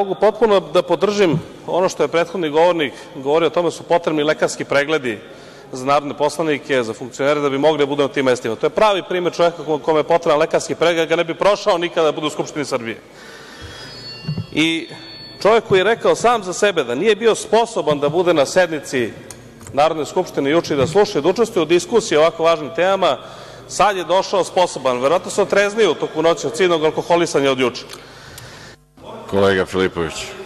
Mogu potpuno da podržim ono što je prethodni govornik govorio o tome da su potrebni lekarski pregledi za narodne poslanike, za funkcionere da bi mogli da budu na tim mestima. To je pravi primer čoveka kome je potreban lekarski pregled, ga ne bi prošao nikada da bude u Skupštini Srbije. Čovek koji je rekao sam za sebe da nije bio sposoban da bude na sednici Narodne skupštine juče i da sluša i da učestvuje u diskusiji o ovako važnim temama, sad je došao sposoban. Verovatno se otreznio u toku noći od silnog alkoholisanja od juče. colega Filipe Filipović.